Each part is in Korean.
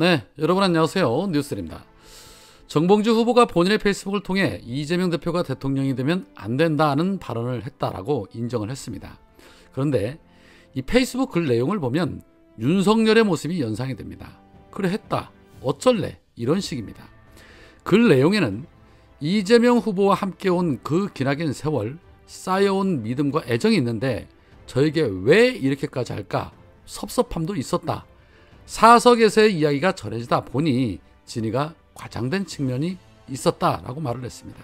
네, 여러분 안녕하세요. 뉴스입니다. 정봉주 후보가 본인의 페이스북을 통해 이재명 대표가 대통령이 되면 안 된다는 발언을 했다라고 인정을 했습니다. 그런데 이 페이스북 글 내용을 보면 윤석열의 모습이 연상이 됩니다. 그래 했다. 어쩔래? 이런 식입니다. 글 내용에는 이재명 후보와 함께 온 그 기나긴 세월 쌓여온 믿음과 애정이 있는데 저에게 왜 이렇게까지 할까 섭섭함도 있었다. 사석에서의 이야기가 전해지다 보니 진이가 과장된 측면이 있었다라고 말을 했습니다.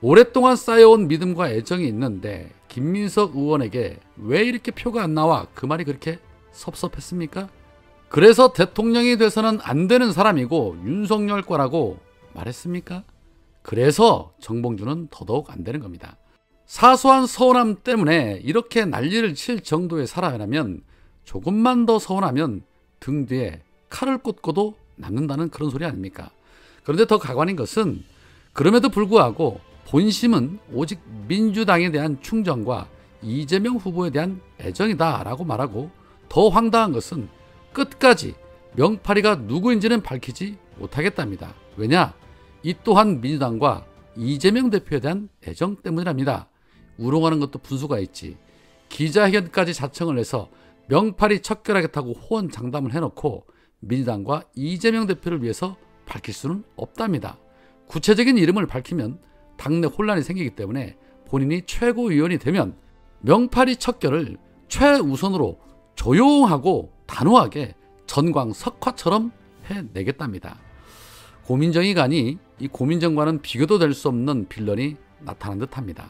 오랫동안 쌓여온 믿음과 애정이 있는데 김민석 의원에게 왜 이렇게 표가 안 나와 그 말이 그렇게 섭섭했습니까? 그래서 대통령이 돼서는 안 되는 사람이고 윤석열 거라고 말했습니까? 그래서 정봉주는 더더욱 안 되는 겁니다. 사소한 서운함 때문에 이렇게 난리를 칠 정도의 사람이라면 조금만 더 서운하면 등 뒤에 칼을 꽂고도 남는다는 그런 소리 아닙니까? 그런데 더 가관인 것은 그럼에도 불구하고 본심은 오직 민주당에 대한 충정과 이재명 후보에 대한 애정이다라고 말하고 더 황당한 것은 끝까지 명파리가 누구인지는 밝히지 못하겠답니다. 왜냐? 이 또한 민주당과 이재명 대표에 대한 애정 때문이랍니다. 우롱하는 것도 분수가 있지. 기자회견까지 자청을 해서 명팔이 척결하겠다고 호언 장담을 해놓고 민주당과 이재명 대표를 위해서 밝힐 수는 없답니다. 구체적인 이름을 밝히면 당내 혼란이 생기기 때문에 본인이 최고위원이 되면 명팔이 척결을 최우선으로 조용하고 단호하게 전광 석화처럼 해내겠답니다. 고민정이 가니 이 고민정과는 비교도 될 수 없는 빌런이 나타난 듯합니다.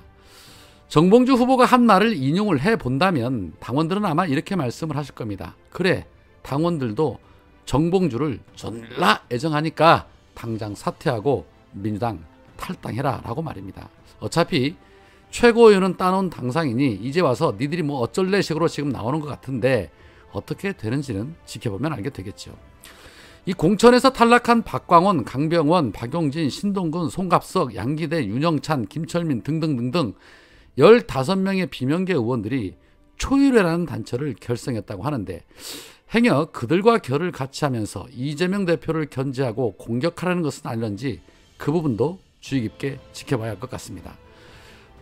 정봉주 후보가 한 말을 인용을 해 본다면 당원들은 아마 이렇게 말씀을 하실 겁니다. 그래, 당원들도 정봉주를 존나 애정하니까 당장 사퇴하고 민주당 탈당해라 라고 말입니다. 어차피 최고위원은 따놓은 당상이니 이제 와서 니들이 뭐 어쩔래 식으로 지금 나오는 것 같은데 어떻게 되는지는 지켜보면 알게 되겠죠. 이 공천에서 탈락한 박광원, 강병원, 박용진, 신동근, 송갑석, 양기대, 윤영찬, 김철민 등등등등 15명의 비명계 의원들이 초일회라는 단체를 결성했다고 하는데 행여 그들과 결을 같이 하면서 이재명 대표를 견제하고 공격하라는 것은 아닌지 그 부분도 주의 깊게 지켜봐야 할 것 같습니다.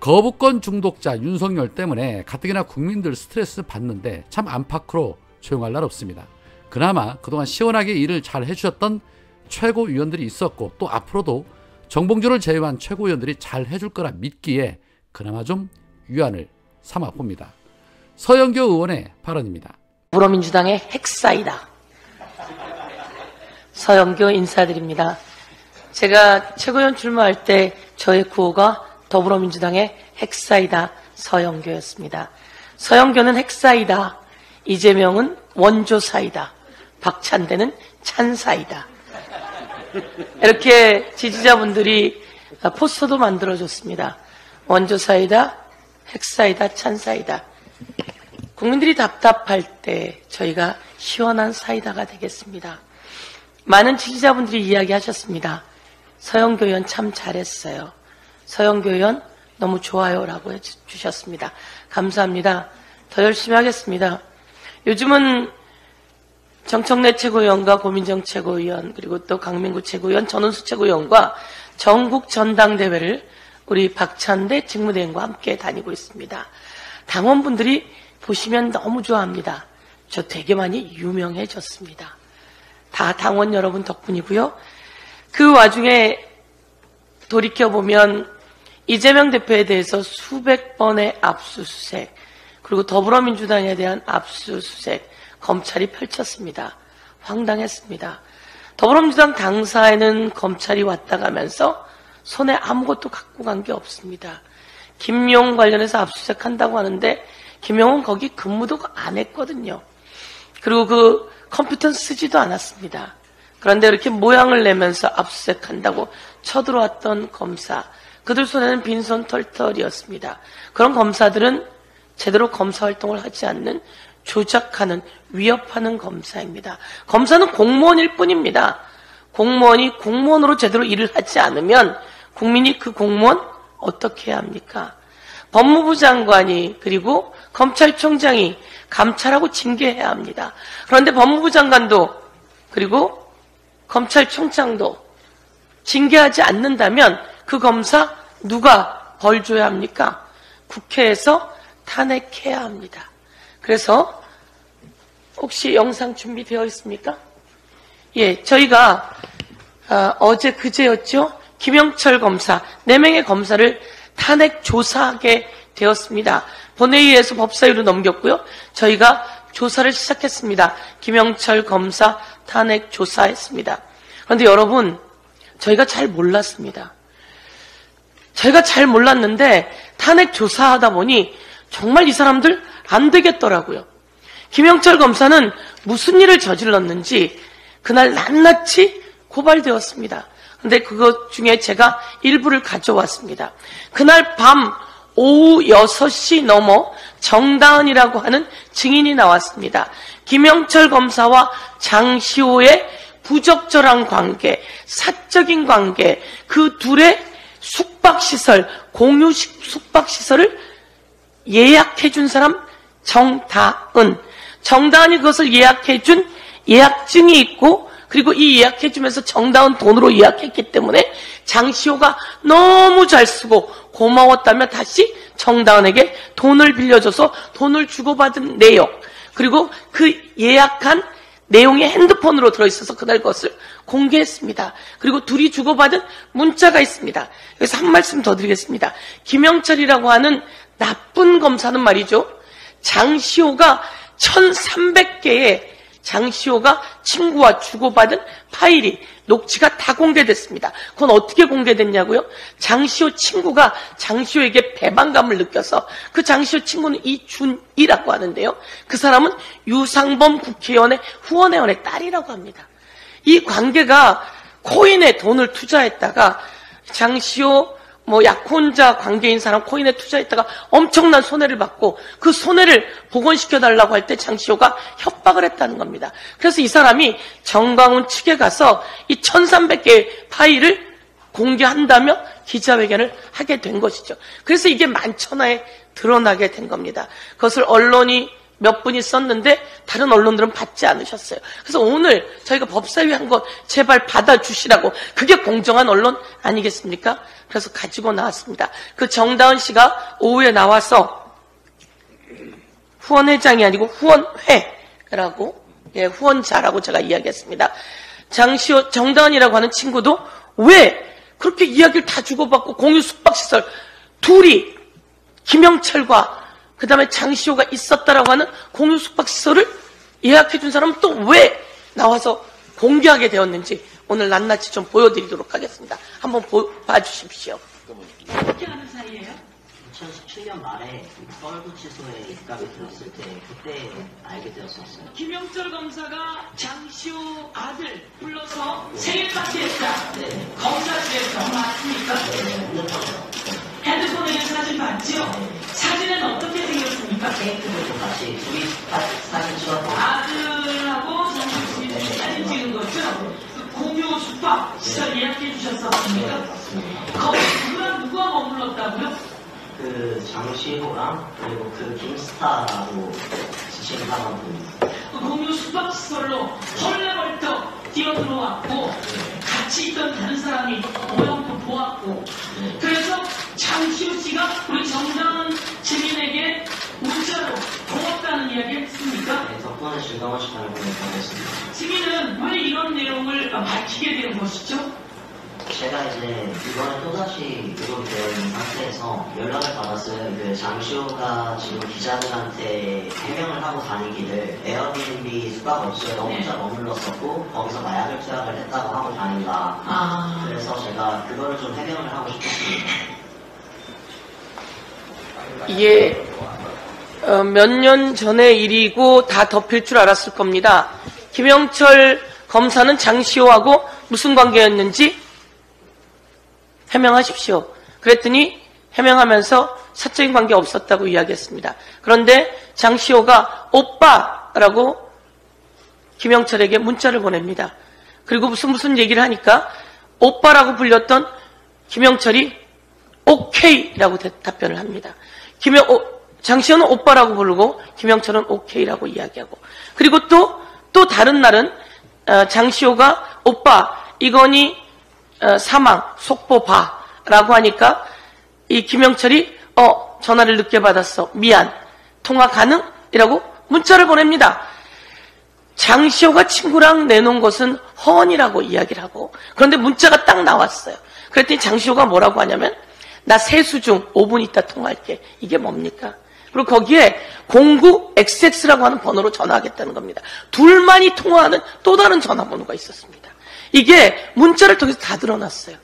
거부권 중독자 윤석열 때문에 가뜩이나 국민들 스트레스 받는데 참 안팎으로 조용할 날 없습니다. 그나마 그동안 시원하게 일을 잘 해주셨던 최고위원들이 있었고 또 앞으로도 정봉주를 제외한 최고위원들이 잘 해줄 거라 믿기에 그나마 좀 위안을 삼아 봅니다. 서영교 의원의 발언입니다. 더불어민주당의 핵사이다. 서영교 인사드립니다. 제가 최고위원 출마할 때 저의 구호가 더불어민주당의 핵사이다 서영교였습니다. 서영교는 핵사이다. 이재명은 원조사이다. 박찬대는 찬사이다. 이렇게 지지자분들이 포스터도 만들어줬습니다. 원조사이다, 핵사이다, 찬사이다. 국민들이 답답할 때 저희가 시원한 사이다가 되겠습니다. 많은 지지자분들이 이야기하셨습니다. 서영교 의원 참 잘했어요. 서영교 의원 너무 좋아요라고 해주셨습니다. 감사합니다. 더 열심히 하겠습니다. 요즘은 정청래 최고위원과 고민정 최고위원 그리고 또 강민구 최고위원 전원수 최고위원과 전국 전당대회를 우리 박찬대 직무대행과 함께 다니고 있습니다. 당원분들이 보시면 너무 좋아합니다. 저 되게 많이 유명해졌습니다. 다 당원 여러분 덕분이고요. 그 와중에 돌이켜보면 이재명 대표에 대해서 수백 번의 압수수색, 그리고 더불어민주당에 대한 압수수색, 검찰이 펼쳤습니다. 황당했습니다. 더불어민주당 당사에는 검찰이 왔다 가면서 손에 아무것도 갖고 간 게 없습니다. 김용 관련해서 압수수색한다고 하는데 김용은 거기 근무도 안 했거든요. 그리고 그 컴퓨터는 쓰지도 않았습니다. 그런데 이렇게 모양을 내면서 압수수색한다고 쳐들어왔던 검사, 그들 손에는 빈손 털털이었습니다. 그런 검사들은 제대로 검사 활동을 하지 않는 조작하는, 위협하는 검사입니다. 검사는 공무원일 뿐입니다. 공무원이 공무원으로 제대로 일을 하지 않으면 국민이 그 공무원 어떻게 해야 합니까? 법무부 장관이 그리고 검찰총장이 감찰하고 징계해야 합니다. 그런데 법무부 장관도 그리고 검찰총장도 징계하지 않는다면 그 검사 누가 벌 줘야 합니까? 국회에서 탄핵해야 합니다. 그래서 혹시 영상 준비되어 있습니까? 예, 저희가 어, 제 그제였죠. 김영철 검사 4명의 검사를 탄핵 조사하게 되었습니다. 본회의에서 법사위로 넘겼고요. 저희가 조사를 시작했습니다. 김영철 검사 탄핵 조사했습니다. 그런데 여러분, 저희가 잘 몰랐습니다. 저희가 잘 몰랐는데 탄핵 조사하다 보니 정말 이 사람들 안 되겠더라고요. 김영철 검사는 무슨 일을 저질렀는지 그날 낱낱이 고발되었습니다. 근데 그것 중에 제가 일부를 가져왔습니다. 그날 밤 오후 6시 넘어 정다은이라고 하는 증인이 나왔습니다. 김영철 검사와 장시호의 부적절한 관계, 사적인 관계, 그 둘의 숙박시설, 공유 숙박시설을 예약해준 사람 정다은. 정다은이 그것을 예약해준 예약증이 있고 그리고 이 예약해주면서 정다운 돈으로 예약했기 때문에 장시호가 너무 잘 쓰고 고마웠다며 다시 정다운에게 돈을 빌려줘서 돈을 주고받은 내용 그리고 그 예약한 내용이 핸드폰으로 들어있어서 그날 것을 공개했습니다. 그리고 둘이 주고받은 문자가 있습니다. 그래서 한 말씀 더 드리겠습니다. 김영철이라고 하는 나쁜 검사는 말이죠. 장시호가 1300개의 장시호가 친구와 주고받은 파일이 녹취가 다 공개됐습니다. 그건 어떻게 공개됐냐고요? 장시호 친구가 장시호에게 배반감을 느껴서 그 장시호 친구는 이준이라고 하는데요. 그 사람은 유상범 국회의원의 후원회원의 딸이라고 합니다. 이 관계가 코인에 돈을 투자했다가 장시호 뭐 약혼자 관계인 사람 코인에 투자했다가 엄청난 손해를 받고 그 손해를 복원시켜 달라고 할 때 장시호가 협박을 했다는 겁니다. 그래서 이 사람이 정광훈 측에 가서 이 1300개의 파일을 공개한다며 기자회견을 하게 된 것이죠. 그래서 이게 만천하에 드러나게 된 겁니다. 그것을 언론이 몇 분이 썼는데 다른 언론들은 받지 않으셨어요. 그래서 오늘 저희가 법사위 한거 제발 받아주시라고 그게 공정한 언론 아니겠습니까? 그래서 가지고 나왔습니다. 그 정다은 씨가 오후에 나와서 후원회장이 아니고 후원회라고 예, 후원자라고 제가 이야기했습니다. 장시호 정다은이라고 하는 친구도 왜 그렇게 이야기를 다 주고받고 공유 숙박시설 둘이 김영철과 그 다음에 장시호가 있었다라고 하는 공유 숙박시설을 예약해 준 사람은 또 왜 나와서 공개하게 되었는지 오늘 낱낱이 좀 보여드리도록 하겠습니다. 한번 보, 봐주십시오. 어떻게 하는 사이예요? 2017년 말에 서울구치소에 입감이 되었을 때 그때 알게 되었었어요. 김영철 검사가 장시호 아들 불러서 생일 파티했다. 네. 검사실에서 맞습니까? 네. 핸드폰에 사진 봤죠? 사진은 어떻게 생겼습니까? 케이크도 같이 둘이 사진 찍었고 아들하고 정식 씨 사진 찍은 거죠? 공유 숙박 시설 예약해 주셨었습니까? 네, 거기 누구랑 누가 머물렀다고요? 그 장시호랑 그리고 그 김스타라고 지칭 사람분 그 공유 숙박 시설로 헐레벌떡 뛰어들어왔고 같이 있던 다른 사람이 모형도 보았고 네. 그래서 장시호 씨가 우리 정당 증인에게 문자로 고맙다는 이야기 했습니까? 네, 덕분에 시간을 보내고 있습니다. 증인은 왜 이런 내용을 밝히게 된 것이죠? 제가 이제 이번에 또다시 의혹이 되어 있는 상태에서 연락을 받았어요. 그 장시호가 지금 기자들한테 해명을 하고 다니기를 에어비앤비 숙박업소에 너 혼자 네. 머물렀었고 거기서 마약을 투약을 했다고 하고 다닌다. 아. 그래서 제가 그거를 좀 해명을 하고 싶었습니다. 예. 어, 몇년 전의 일이고 다 덮일 줄 알았을 겁니다. 김영철 검사는 장시호하고 무슨 관계였는지 해명하십시오. 그랬더니 해명하면서 사적인 관계 없었다고 이야기했습니다. 그런데 장시호가 오빠라고 김영철에게 문자를 보냅니다. 그리고 무슨 무슨 얘기를 하니까 오빠라고 불렸던 김영철이 오케이라고 답변을 합니다. 김영, 어, 장시호는 오빠라고 부르고 김영철은 오케이라고 이야기하고 그리고 또, 또 다른 날은 어, 장시호가 오빠 이건희 어, 사망 속보 봐라고 하니까 이 김영철이 어 전화를 늦게 받았어 미안 통화 가능? 이라고 문자를 보냅니다. 장시호가 친구랑 내놓은 것은 허언이라고 이야기를 하고 그런데 문자가 딱 나왔어요. 그랬더니 장시호가 뭐라고 하냐면 나 세수 중 5분 있다 통화할게. 이게 뭡니까? 그리고 거기에 09XX라고 하는 번호로 전화하겠다는 겁니다. 둘만이 통화하는 또 다른 전화번호가 있었습니다. 이게 문자를 통해서 다 드러났어요.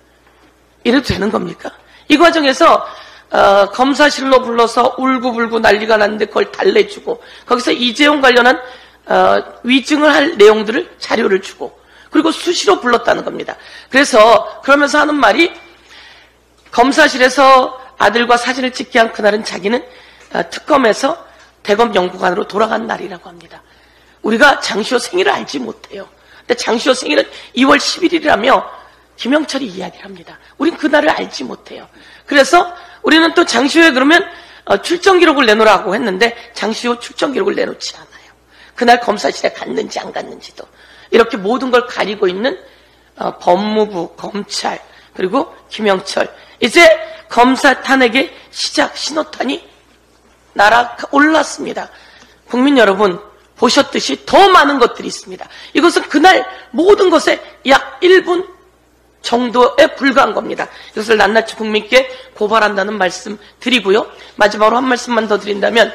이래도 되는 겁니까? 이 과정에서 어, 검사실로 불러서 울고불고 난리가 났는데 그걸 달래주고 거기서 이재용 관련한 어, 위증을 할 내용들을 자료를 주고 그리고 수시로 불렀다는 겁니다. 그래서 그러면서 하는 말이 검사실에서 아들과 사진을 찍게 한 그날은 자기는 어, 특검에서 대검 연구관으로 돌아간 날이라고 합니다. 우리가 장시호 생일을 알지 못해요. 근데 장시호 생일은 2월 11일이라며 김영철이 이야기를 합니다. 우린 그날을 알지 못해요. 그래서 우리는 또 장시호에 그러면 어, 출정 기록을 내놓으라고 했는데 장시호 출정 기록을 내놓지 않아요. 그날 검사실에 갔는지 안 갔는지도 이렇게 모든 걸 가리고 있는 어, 법무부, 검찰 그리고 김영철 이제 검사 탄핵의 시작 신호탄이 날아 올랐습니다. 국민 여러분 보셨듯이 더 많은 것들이 있습니다. 이것은 그날 모든 것에 약 1분 정도에 불과한 겁니다. 이것을 낱낱이 국민께 고발한다는 말씀 드리고요. 마지막으로 한 말씀만 더 드린다면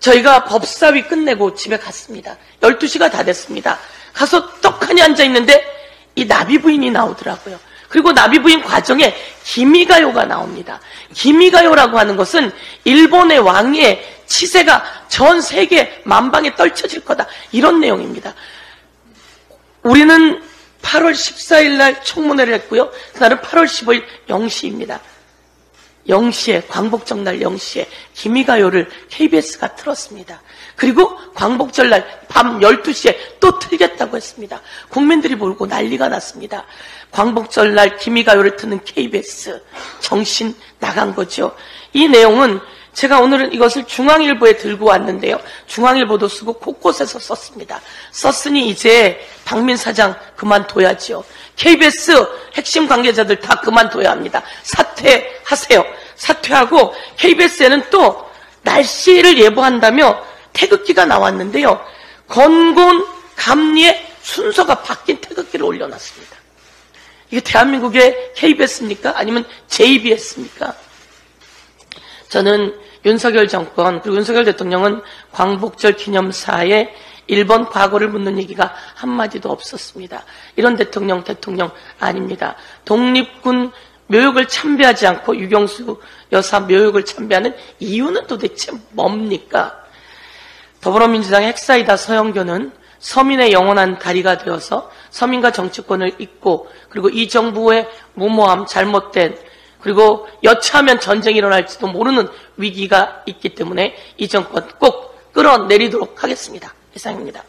저희가 법사위 끝내고 집에 갔습니다. 12시가 다 됐습니다. 가서 떡하니 앉아있는데 이 나비 부인이 나오더라고요. 그리고 나비 부인 과정에 기미가요가 나옵니다. 기미가요라고 하는 것은 일본의 왕의 치세가 전 세계 만방에 떨쳐질 거다. 이런 내용입니다. 우리는 8월 14일 날 청문회를 했고요. 그날은 8월 15일 0시입니다. 0시에 광복절 날 0시에 기미가요를 KBS가 틀었습니다. 그리고 광복절 날 밤 12시에 또 틀겠다고 했습니다. 국민들이 몰고 난리가 났습니다. 광복절 날 기미가요를 트는 KBS 정신 나간 거죠. 이 내용은 제가 오늘은 이것을 중앙일보에 들고 왔는데요. 중앙일보도 쓰고 곳곳에서 썼습니다. 썼으니 이제 박민 사장 그만둬야지요. KBS 핵심 관계자들 다 그만둬야 합니다. 사퇴하세요. 사퇴하고 KBS에는 또 날씨를 예보한다며 태극기가 나왔는데요. 건곤 감리의 순서가 바뀐 태극기를 올려놨습니다. 이게 대한민국의 KBS입니까? 아니면 JBS입니까? 저는 윤석열 정권 그리고 윤석열 대통령은 광복절 기념사에 일본 과거를 묻는 얘기가 한마디도 없었습니다. 이런 대통령 대통령 아닙니다. 독립군 묘역을 참배하지 않고 유경수 여사 묘역을 참배하는 이유는 도대체 뭡니까? 더불어민주당의 핵사이다 서영교는 서민의 영원한 다리가 되어서 서민과 정치권을 잇고 그리고 이 정부의 무모함 잘못된 그리고 여차하면 전쟁이 일어날지도 모르는 위기가 있기 때문에 이 정권 꼭 끌어내리도록 하겠습니다. 이상입니다.